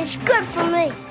It's good for me.